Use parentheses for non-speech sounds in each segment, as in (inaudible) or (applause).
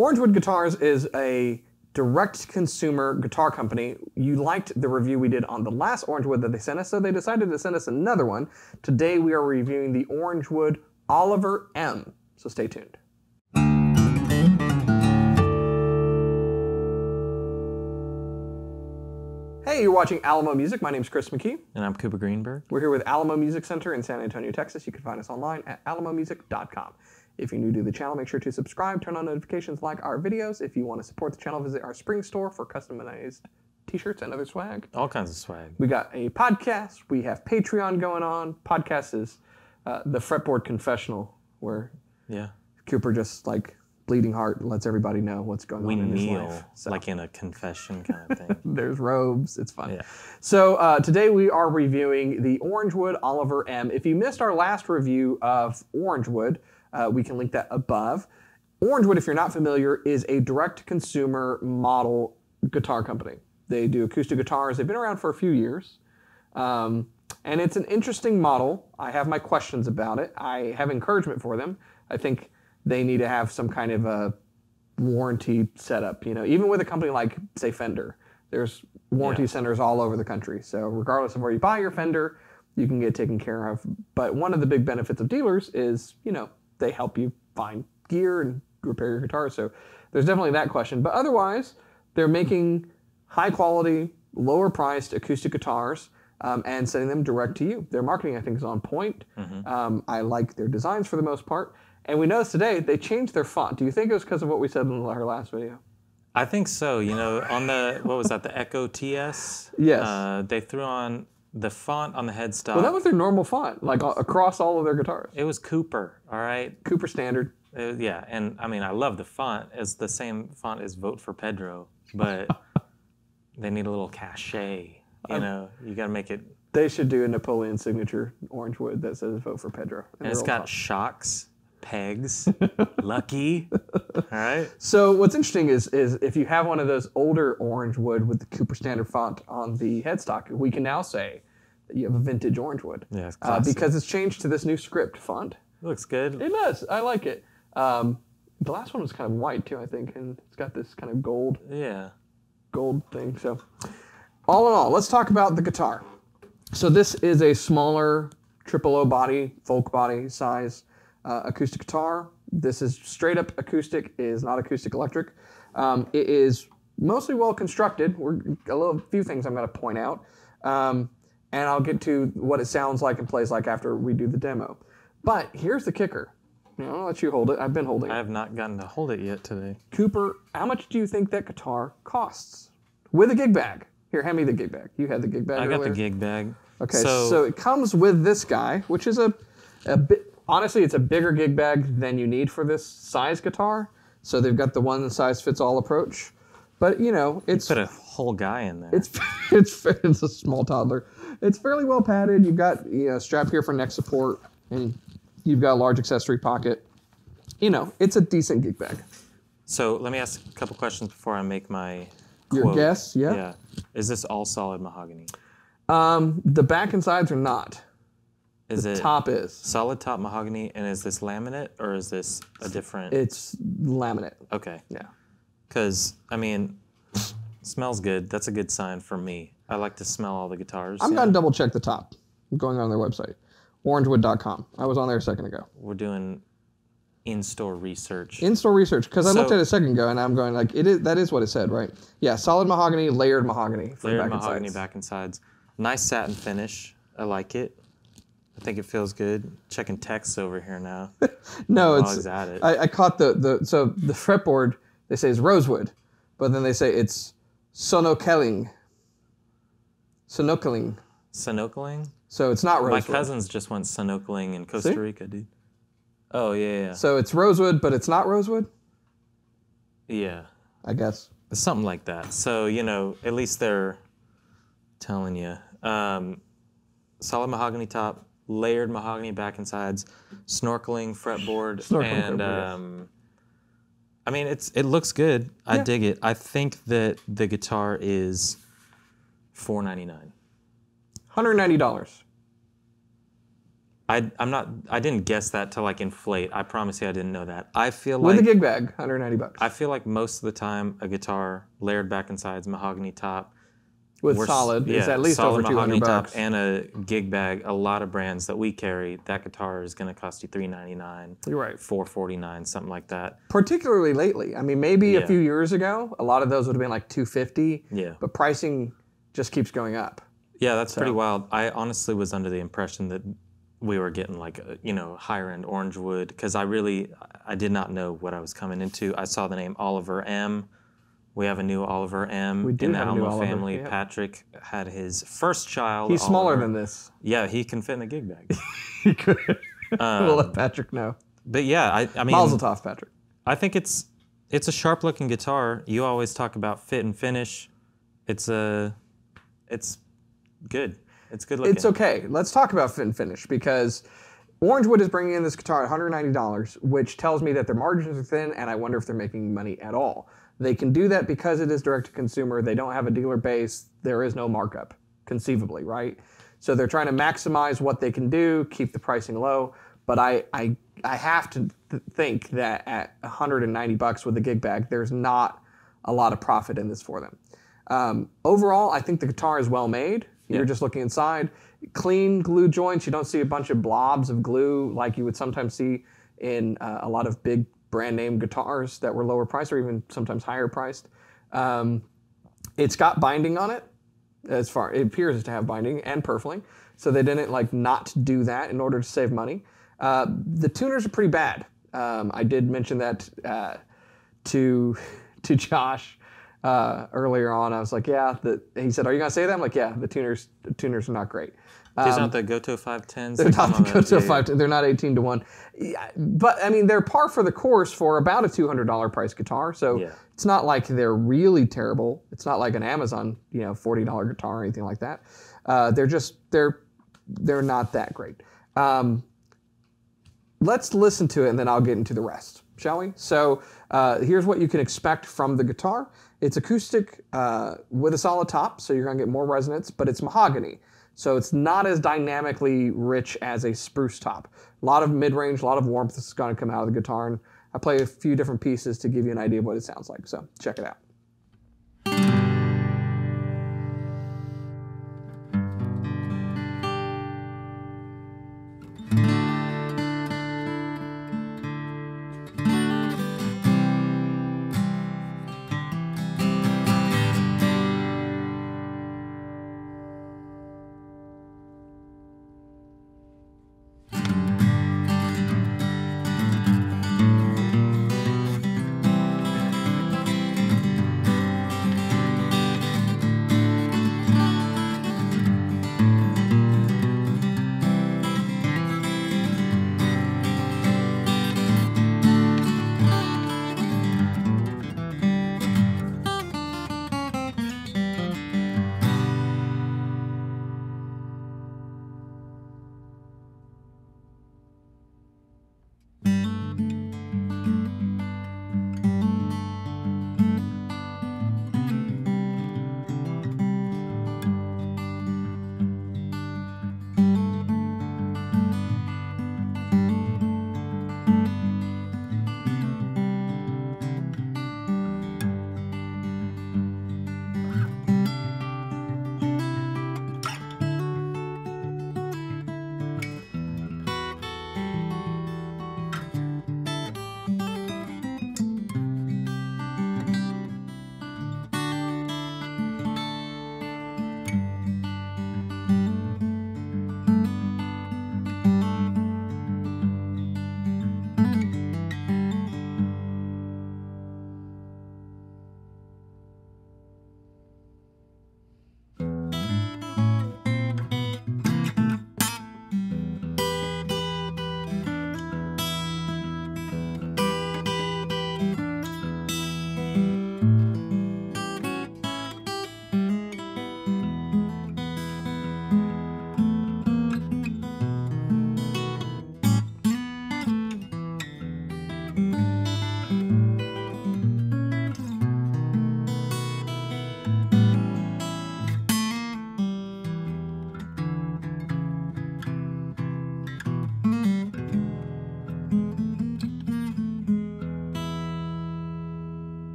Orangewood Guitars is a direct consumer guitar company. You liked the review we did on the last Orangewood that they sent us, so they decided to send us another one. Today we are reviewing the Orangewood Oliver M. So stay tuned. Hey, you're watching Alamo Music. My name is Chris McKee. And I'm Cooper Greenberg. We're here with Alamo Music Center in San Antonio, Texas. You can find us online at alamomusic.com. If you're new to the channel, make sure to subscribe, turn on notifications, like our videos. If you want to support the channel, visit our spring store for customized t-shirts and other swag. All kinds of swag. We got a podcast. We have Patreon going on. Podcast is uh, the Fretboard Confessional, where Yeah. Cooper just like bleeding heart lets everybody know what's going We on in his life. So like in a confession (laughs) kind of thing. there's robes. It's fun. Yeah. So uh, today we are reviewing the Orangewood Oliver M. If you missed our last review of Orangewood, uh, we can link that above. Orangewood, if you're not familiar, is a direct-to-consumer model guitar company. They do acoustic guitars. They've been around for a few years. Um, and it's an interesting model. I have my questions about it. I have encouragement for them. I think they need to have some kind of a warranty setup. You know, even with a company like say Fender, there's warranty Yeah. centers all over the country. So regardless of where you buy your Fender, you can get taken care of. But one of the big benefits of dealers is, you know, they help you find gear and repair your guitar. So there's definitely that question. But otherwise, they're making high quality, lower priced acoustic guitars um, and sending them direct to you. Their marketing, I think, is on point. Um, I like their designs for the most part. And we noticed today they changed their font. Do you think it was because of what we said in our last video? I think so. You know, on the, what was that, the Echo TS? Yes. Uh, they threw on the font on the headstock. Well, that was their normal font, like across all of their guitars. it was Cooper, all right? Cooper Standard. Uh, yeah, and I mean, I love the font. It's the same font as Vote for Pedro, but (laughs) they need a little cachet. You know, you got to make it. They should do a Napoleon signature orange wood that says "Vote for Pedro." And it's got font. shocks, pegs, (laughs) lucky. All right. So what's interesting is is if you have one of those older orange wood with the Cooper Standard font on the headstock, we can now say that you have a vintage orange wood. Yeah, it's uh, because it's changed to this new script font. Looks good. It does. I like it. Um, the last one was kind of white too, I think, and it's got this kind of gold Yeah. gold thing. So, all in all, let's talk about the guitar. So this is a smaller triple O body, folk body size uh, acoustic guitar. This is straight up acoustic. It is not acoustic electric. Um, it is mostly well constructed. We're a little few things I'm going to point out, um, and I'll get to what it sounds like and plays like after we do the demo. But here's the kicker. You know, I'll let you hold it. I've been holding I it. have not gotten to hold it yet today. Cooper, how much do you think that guitar costs with a gig bag? Here, hand me the gig bag. You had the gig bag. I got the gig bag. Okay, so, it comes with this guy, which is a, a bit. Honestly, it's a bigger gig bag than you need for this size guitar. So they've got the one size fits all approach, but you know it's put a whole guy in there. it's (laughs) it's it's a small toddler. It's fairly well padded. You've got you know strap here for neck support, and you've got a large accessory pocket. You know, it's a decent gig bag. so let me ask a couple questions before I make my Your guess, yeah? Yeah. Is this all solid mahogany? Um, the back and sides are not. Is it Top is. solid top mahogany and is this laminate or is this a different It's laminate. Okay. Yeah. Cuz I mean smells good. That's a good sign for me. I like to smell all the guitars. I'm gonna double check the top. I'm going on their website, orangewood.com. I was on there a second ago. We're doing in-store research. In-store research because I looked at it a second ago and I'm going like it is. That is what it said, right? Yeah, solid mahogany, layered mahogany. Layered back and mahogany sides. back and sides. Nice satin finish. I like it. I think it feels good. Checking texts over here now. (laughs) No, While it's. at it. I, I caught the the so the fretboard they say is rosewood, but then they say it's sonokeling. Sonokeling. Sonokling? So it's not rosewood. My cousins just went sonokling in Costa See? Rica, dude. Oh yeah, yeah, So it's rosewood, but it's not rosewood. yeah. I guess. Something like that. So you know, at least they're telling you. Um, solid mahogany top, layered mahogany back and sides, snorkeling fretboard, Snorkeling and fretboard, um, I mean it's it looks good. I Yeah. dig it. I think that the guitar is four ninety nine. Hundred ninety dollars. I I'm not I didn't guess that to like inflate. I promise you I didn't know that. I feel With like a gig bag, 190 bucks. I feel like most of the time a guitar layered back and sides, mahogany top, With we're solid, is yeah, at least solid over 200 mahogany bucks. top and a gig bag. A lot of brands that we carry, that guitar is going to cost you three ninety nine, You're right. four forty nine, something like that. Particularly lately. I mean, maybe a few years ago, a lot of those would have been like 250, Yeah, but pricing just keeps going up. yeah, that's pretty wild. I honestly was under the impression that we were getting like a, you know higher end orange wood because I really I did not know what I was coming into. I saw the name Oliver M. We have a new Oliver M We do in the have a new Alamo Oliver, family. yeah. Patrick had his first child. He's smaller Oliver. than this. Yeah, he can fit in a gig bag. (laughs) He could. we'll Um, let Patrick know. but yeah, I, I mean, Mazel tov, Patrick. I think it's it's a sharp looking guitar. You always talk about fit and finish. It's a it's good. It's good looking. It's okay. Let's talk about fit and finish because Orangewood is bringing in this guitar at $190, which tells me that their margins are thin, and I wonder if they're making money at all. They can do that because it is direct to consumer. They don't have a dealer base. There is no markup, conceivably, right? So they're trying to maximize what they can do, keep the pricing low. But I, I, I have to th- think that at 190 bucks with a gig bag, there's not a lot of profit in this for them. Um, overall, I think the guitar is well made. You're just looking inside. Clean glue joints. You don't see a bunch of blobs of glue like you would sometimes see in uh, a lot of big brand name guitars that were lower priced or even sometimes higher priced. Um, it's got binding on it. As far it appears to have binding and purfling, so they didn't like not do that in order to save money. Uh, the tuners are pretty bad. Um, I did mention that uh, to (laughs) to Josh uh, earlier on. I was like, yeah. The, he said, "Are you gonna say that?" I'm like, yeah. The tuners the tuners are not great. These aren't the Gotoh 510s. They're not the Gotoh five. They're not eighteen to one. But I mean, they're par for the course for about a two hundred dollar price guitar. So Yeah. it's not like they're really terrible. It's not like an Amazon, you know, forty dollar guitar or anything like that. Uh, they're just they're they're not that great. Um, let's listen to it and then I'll get into the rest, shall we? So uh, here's what you can expect from the guitar. It's acoustic uh, with a solid top, so you're gonna get more resonance, but it's mahogany. So it's not as dynamically rich as a spruce top. A lot of mid-range, a lot of warmth is gonna come out of the guitar, and I play a few different pieces to give you an idea of what it sounds like. So check it out.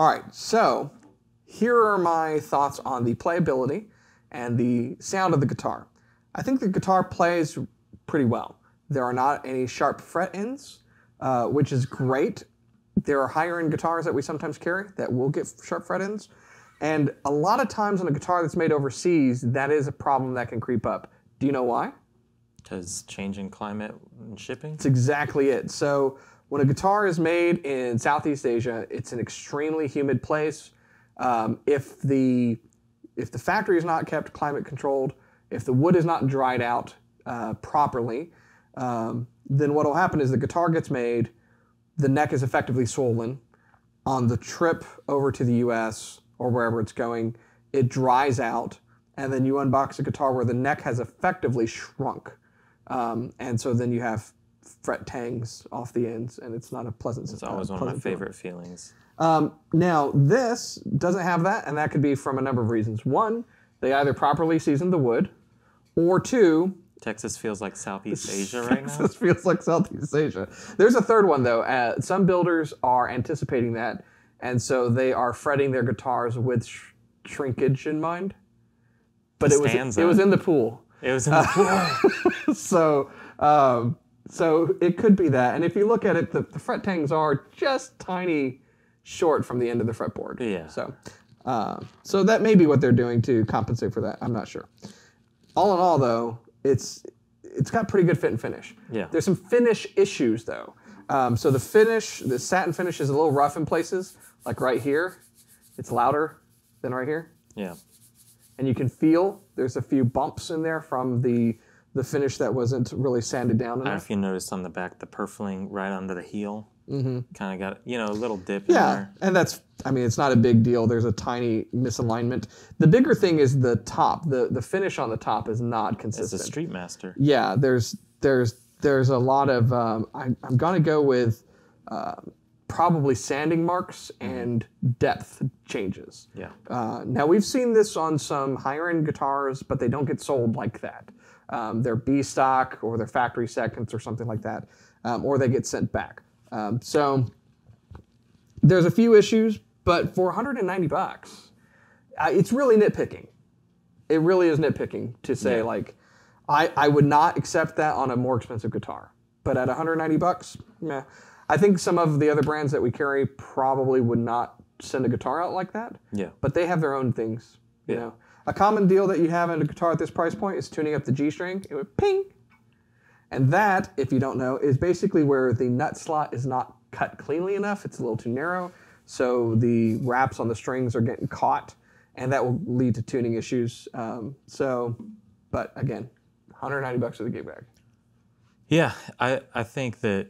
All right, so here are my thoughts on the playability and the sound of the guitar. I think the guitar plays pretty well. There are not any sharp fret ends, uh, which is great. There are higher end guitars that we sometimes carry that will get sharp fret ends. And a lot of times on a guitar that's made overseas, that is a problem that can creep up. Do you know why? Because changing climate and shipping? That's exactly it. So when a guitar is made in Southeast Asia, it's an extremely humid place. Um, if the if the factory is not kept climate controlled, if the wood is not dried out uh, properly, um, then what will happen is the guitar gets made, the neck is effectively swollen. On the trip over to the U.S. or wherever it's going, it dries out, and then you unbox a guitar where the neck has effectively shrunk, um, and so then you have fret tangs off the ends, and it's not a pleasant. It's always uh, one of my favorite feeling. feelings. Um, now, this doesn't have that, and that could be from a number of reasons. One, they either properly seasoned the wood, or two, Texas feels like Southeast (laughs) Asia right now. Texas feels like Southeast Asia. There's a third one though. Uh, some builders are anticipating that, and so they are fretting their guitars with sh- shrinkage in mind. But it was it was in the pool. It was in the pool. (laughs) so um, so it could be that. And if you look at it, the, the fret tangs are just tiny short from the end of the fretboard. Yeah. So, uh, so that may be what they're doing to compensate for that. I'm not sure. All in all, though, it's it's got pretty good fit and finish. Yeah. There's some finish issues though. Um, so the finish, the satin finish is a little rough in places, like right here. It's louder than right here. Yeah. And you can feel there's a few bumps in there from the the finish that wasn't really sanded down enough. I don't know if you noticed on the back the purfling right under the heel. Mm-hmm. Kind of got you know a little dip. There. Yeah, and that's I mean it's not a big deal. There's a tiny misalignment. The bigger thing is the top. the The finish on the top is not consistent. It's a Streetmaster. Yeah, there's there's there's a lot of um, I, am gonna go with uh, probably sanding marks mm-hmm. and depth changes. Yeah. Uh, now we've seen this on some higher end guitars, but they don't get sold like that. Um, they're B stock or they're factory seconds or something like that, um, or they get sent back. Um, so there's a few issues, but for 190 bucks, uh, it's really nitpicking. It really is nitpicking to say yeah. like, I, I would not accept that on a more expensive guitar, but at 190 bucks, yeah. I think some of the other brands that we carry probably would not send a guitar out like that. Yeah. But they have their own things. You yeah. know, a common deal that you have in a guitar at this price point is tuning up the G string. It would ping. And that, if you don't know, is basically where the nut slot is not cut cleanly enough. It's a little too narrow. So the wraps on the strings are getting caught, and that will lead to tuning issues. Um, so, but again, 190 bucks for the gig bag. Yeah, I, I think that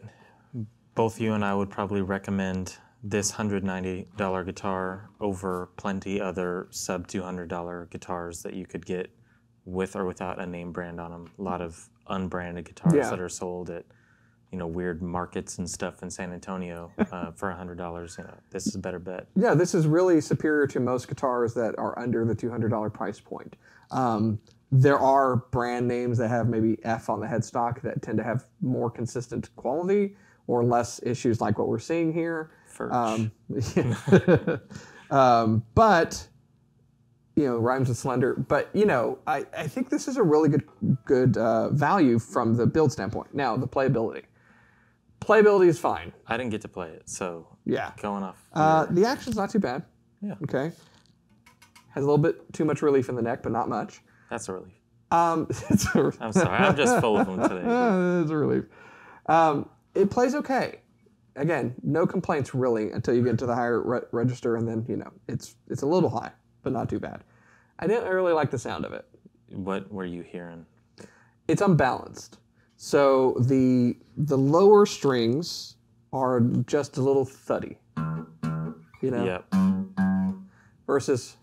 both you and I would probably recommend this $190 guitar over plenty other sub $200 guitars that you could get with or without a name brand on them. A lot of unbranded guitars yeah. that are sold at you know weird markets and stuff in San Antonio uh, (laughs) for hundred dollars. You know, this is a better bet. Yeah, this is really superior to most guitars that are under the two hundred dollar price point. Um, there are brand names that have maybe F on the headstock that tend to have more consistent quality or less issues like what we're seeing here. Um, (laughs) (laughs) um, but you know, rhymes with slender. But you know, I, I think this is a really good good uh, value from the build standpoint. Now, the playability. Playability is fine. I didn't get to play it, so yeah, going off. Uh, the action's not too bad. Yeah. Okay. Has a little bit too much relief in the neck, but not much. That's a relief. Um, (laughs) a, I'm sorry, I'm just full of them today. it's a relief. Um, it plays okay again, no complaints really until you get to the higher re- register, and then you know it's it's a little high, but not too bad. I didn't really like the sound of it. What were you hearing? It's unbalanced. So the the lower strings are just a little thuddy. You know. Yep. Versus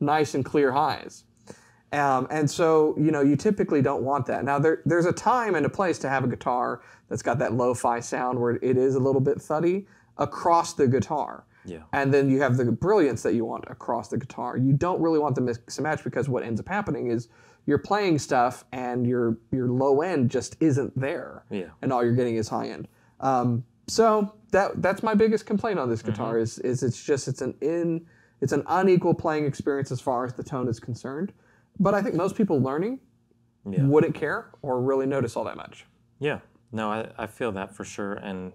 nice and clear highs. Um, and so, you know, you typically don't want that. Now, there, there's a time and a place to have a guitar that's got that lo-fi sound where it is a little bit thuddy across the guitar. Yeah. And then you have the brilliance that you want across the guitar. You don't really want the mix and match because what ends up happening is you're playing stuff and your your low end just isn't there. Yeah. And all you're getting is high end. Um, so that that's my biggest complaint on this guitar is is it's just it's an in it's an unequal playing experience as far as the tone is concerned. But I think most people learning Yeah. wouldn't care or really notice all that much. Yeah, no, I, I feel that for sure. And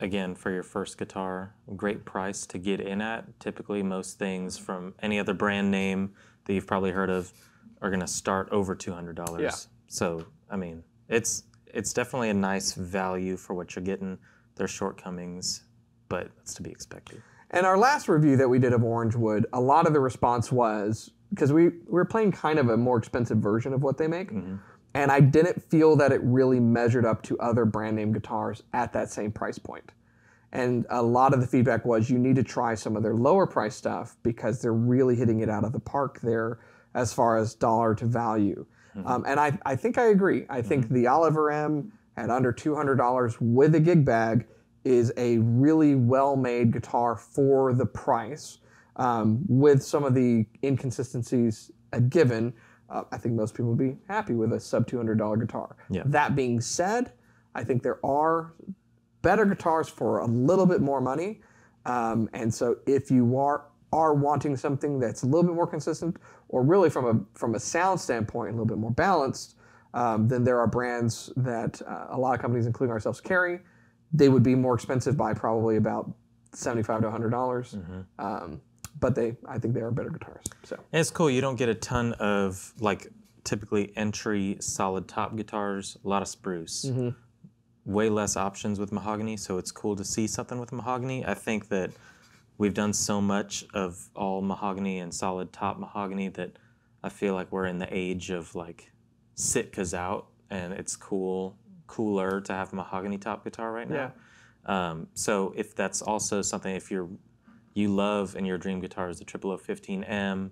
again, for your first guitar, great price to get in at. Typically, most things from any other brand name that you've probably heard of are going to start over two hundred dollars. Yeah. So, I mean, it's it's definitely a nice value for what you're getting. There's shortcomings, but that's to be expected. And our last review that we did of Orangewood, a lot of the response was because we, we were playing kind of a more expensive version of what they make. Mm-hmm. And I didn't feel that it really measured up to other brand name guitars at that same price point. And a lot of the feedback was you need to try some of their lower price stuff because they're really hitting it out of the park there as far as dollar to value. Mm-hmm. Um, and I, I think I agree. I think mm-hmm. the Oliver M at under $200 with a gig bag is a really well made guitar for the price. Um, with some of the inconsistencies given, uh, I think most people would be happy with a sub $200 guitar. Yeah. That being said, I think there are better guitars for a little bit more money. Um, and so if you are are wanting something that's a little bit more consistent, or really from a from a sound standpoint, a little bit more balanced, um, then there are brands that uh, a lot of companies, including ourselves, carry. They would be more expensive by probably about seventy-five to hundred dollars, um, but they, I think, they are better guitars. So And it's cool. You don't get a ton of like typically entry solid top guitars. A lot of spruce. Way less options with mahogany, so it's cool to see something with mahogany. I think that we've done so much of all mahogany and solid top mahogany that I feel like we're in the age of like Sitka's out, and it's cool, cooler to have a mahogany top guitar right now. Um, so if that's also something, if you're you love and your dream guitar is the 0015M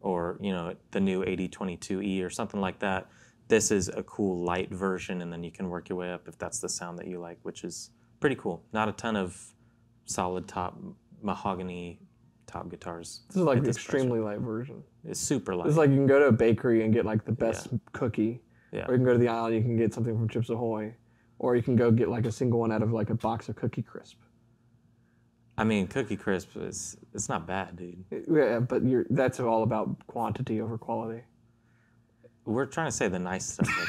or you know the new 8022E or something like that, this is a cool light version, and then you can work your way up if that's the sound that you like, which is pretty cool. Not a ton of solid top mahogany top guitars. this is like at the this price extremely light version. It's super light. It's like you can go to a bakery and get like the best cookie, Yeah. or you can go to the aisle and you can get something from Chips Ahoy, or you can go get like a single one out of like a box of Cookie Crisp. I mean, Cookie Crisp is it's not bad, dude. Yeah, but you're that's all about quantity over quality. We're trying to say the nice stuff about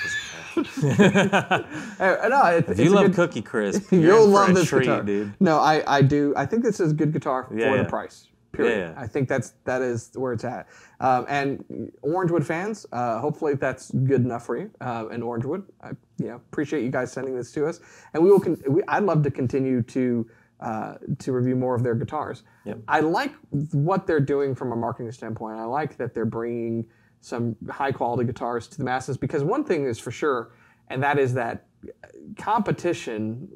this guitar. (laughs) Uh, (laughs) no, it, if you love good, Cookie Crisp, (laughs) you'll love this treat, guitar, dude. No, I, I do. I think this is a good guitar for Yeah, the yeah. price. Period. Yeah. I think that's that is where it's at. Um, and Orangewood fans, uh, hopefully that's good enough for you. Uh, and Orangewood, I you know, appreciate you guys sending this to us, and we will. Con- we, I'd love to continue to uh, to review more of their guitars. Yep. I like what they're doing from a marketing standpoint. I like that they're bringing some high quality guitars to the masses because one thing is for sure, and that is that competition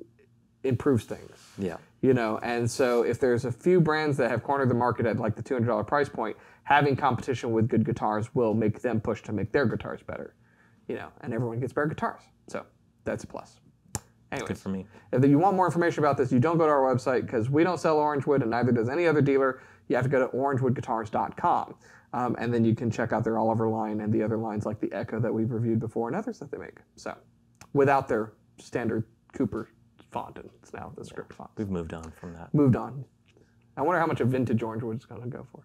improves things Yeah. You know? And so if there's a few brands that have cornered the market at like the $200 price point having competition with good guitars will make them push to make their guitars better you know? And everyone gets better guitars. So that's a plus. Good for me. if you want more information about this you don't go to our website because we don't sell orangewood and neither does any other dealer. You have to go to orangewoodguitars.com um, and then you can check out their oliver line and the other lines like the echo that we've reviewed before and others that they make. So without their standard cooper font and it's now the script font We've moved on from that. moved on. I wonder how much a vintage Orangewood is going to go for.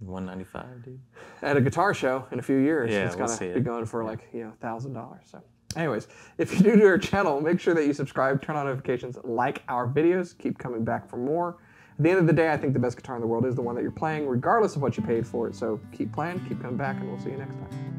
195, dude. At a guitar show in a few years, Yeah, it's we'll gonna be it. going for like you know thousand dollars. So, anyways, if you're new to our channel, make sure that you subscribe, turn on notifications, like our videos, keep coming back for more. At the end of the day, I think the best guitar in the world is the one that you're playing, regardless of what you paid for it. So keep playing, keep coming back, and we'll see you next time.